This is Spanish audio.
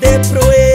de proeza.